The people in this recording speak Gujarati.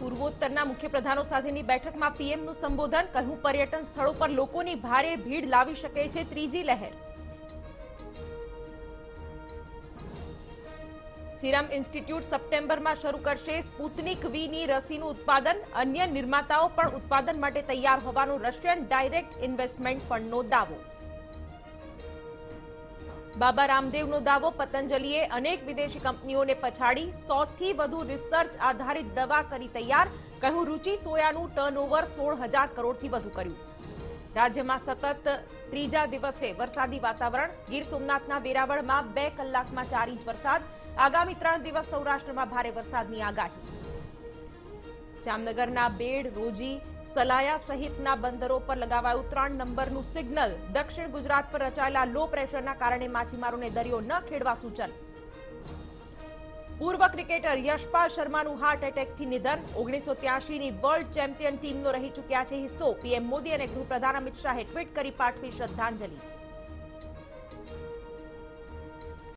પૂર્વોત્તરના મુખ્યપ્રધાનો સાથેની બેઠકમાં પીએમનું સંબોધન, કહ્યું પર્યટન સ્થળો પર લોકોની ભારે ભીડ લાવી શકે છે ત્રીજી લહેર. સિરમ ઇન્સ્ટિટ્યૂટ સપ્ટેમ્બરમાં શરૂ કરશે સ્પુતનિક વીની રસીનું ઉત્પાદન. અન્ય નિર્માતાઓ પણ ઉત્પાદન માટે તૈયાર હોવાનો રશિયન ડાયરેક્ટ ઇન્વેસ્ટમેન્ટ ફંડનો દાવો. બાબા રામદેવનો દાવો, પતંજલિએ અનેક વિદેશી કંપનીઓને પછાડી સોથી વધુ રિસર્ચ આધારિત દવા કરી તૈયાર. કહ્યું, રુચિ સોયાનું ટર્નઓવર સોળ હજાર કરોડથી વધુ કર્યું. રાજ્યમાં સતત ત્રીજા દિવસે વરસાદી વાતાવરણ. ગીર સોમનાથના વેરાવળમાં બે કલાકમાં ચાર ઇંચ વરસાદ. આગામી ત્રણ દિવસ સૌરાષ્ટ્રમાં ભારે વરસાદની આગાહી. જામનગરના બેડ રોજી સલાયા સહિતના બંદરો પર લગાવાયું ત્રણ નંબરનું સિગ્નલ. દક્ષિણ ગુજરાત પર રચાયેલા લો પ્રેશરના કારણે માછીમારોને દરિયો ન ખેડવા સૂચન. પૂર્વ ક્રિકેટર યશપાલ શર્માનું હાર્ટ એટેકથી નિધન. ઓગણીસો ત્યાસીની વર્લ્ડ ચેમ્પિયન ટીમનો રહી ચૂક્યા છે હિસ્સો. પીએમ મોદી અને ગૃહપ્રધાન અમિત શાહે ટ્વીટ કરી પાઠવી શ્રદ્ધાંજલિ.